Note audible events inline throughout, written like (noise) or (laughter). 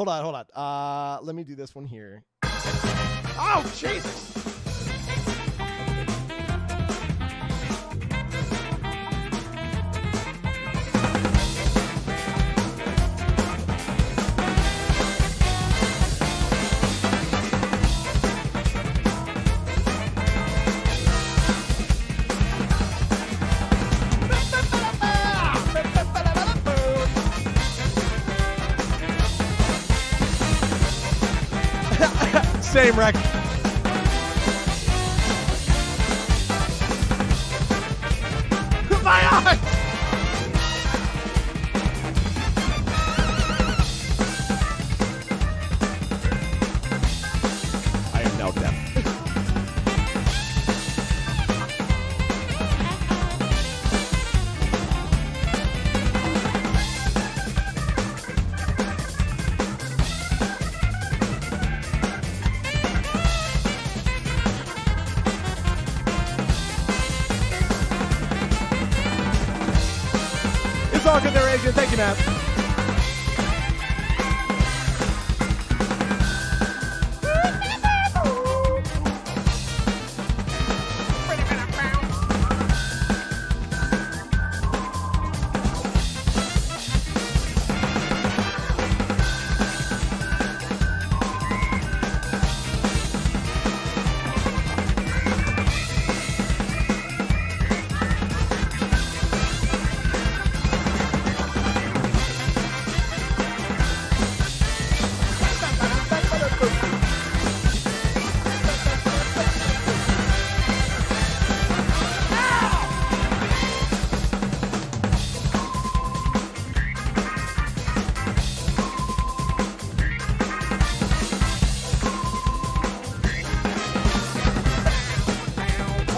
Hold on, hold on. Uh, let me do this one here. Oh, Jesus! Same wreck. My eye! I am now deaf. All good there, Adrian. Thank you, Matt.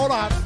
Hold on.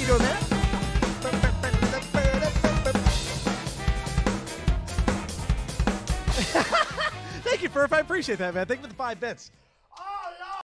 (laughs) Thank you, Furf. I appreciate that, man. Thank you for the five bits.